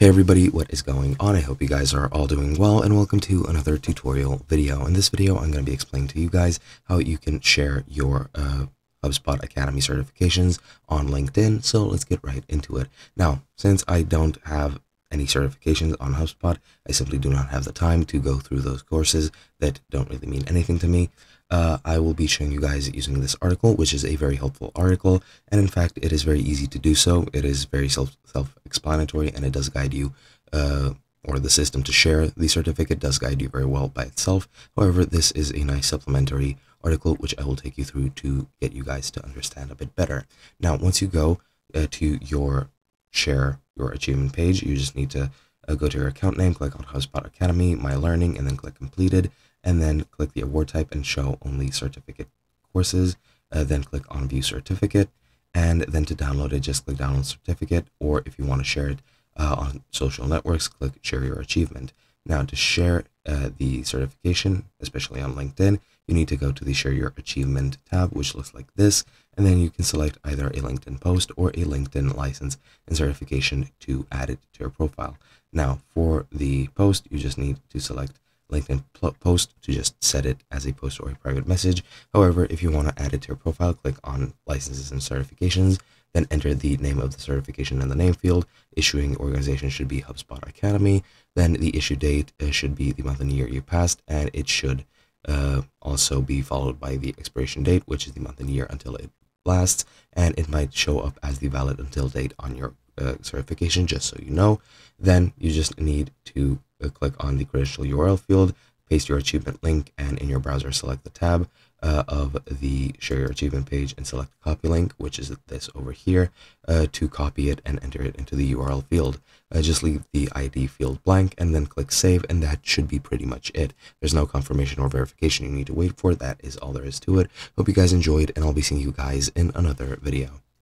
Hey everybody, what is going on? I hope you guys are all doing well and welcome to another tutorial video. In this video, I'm going to be explaining to you guys how you can share your uh, HubSpot Academy certifications on LinkedIn. So let's get right into it. Now, since I don't have any certifications on HubSpot, I simply do not have the time to go through those courses that don't really mean anything to me uh, I will be showing you guys using this article, which is a very helpful article. And in fact, it is very easy to do so. It is very self, self-explanatory and it does guide you, uh, or the system to share the certificate does guide you very well by itself. However, this is a nice supplementary article, which I will take you through to get you guys to understand a bit better. Now, once you go uh, to your share your achievement page, you just need to uh, go to your account name, click on HubSpot Academy, My Learning, and then click completed and then click the award type and show only certificate courses. Uh, then click on view certificate. And then to download it, just click download certificate. Or if you want to share it uh, on social networks, click share your achievement. Now to share uh, the certification, especially on LinkedIn, you need to go to the share your achievement tab, which looks like this. And then you can select either a LinkedIn post or a LinkedIn license and certification to add it to your profile. Now for the post, you just need to select LinkedIn post to just set it as a post or a private message. However, if you want to add it to your profile, click on licenses and certifications, then enter the name of the certification in the name field. Issuing organization should be HubSpot Academy. Then the issue date uh, should be the month and year you passed, and it should uh, also be followed by the expiration date, which is the month and year until it lasts, and it might show up as the valid until date on your uh, certification, just so you know. Then you just need to uh, click on the credential URL field, paste your achievement link, and in your browser, select the tab uh, of the share your achievement page and select copy link, which is this over here, uh, to copy it and enter it into the URL field. Uh, just leave the ID field blank and then click save, and that should be pretty much it. There's no confirmation or verification you need to wait for. That is all there is to it. Hope you guys enjoyed, and I'll be seeing you guys in another video.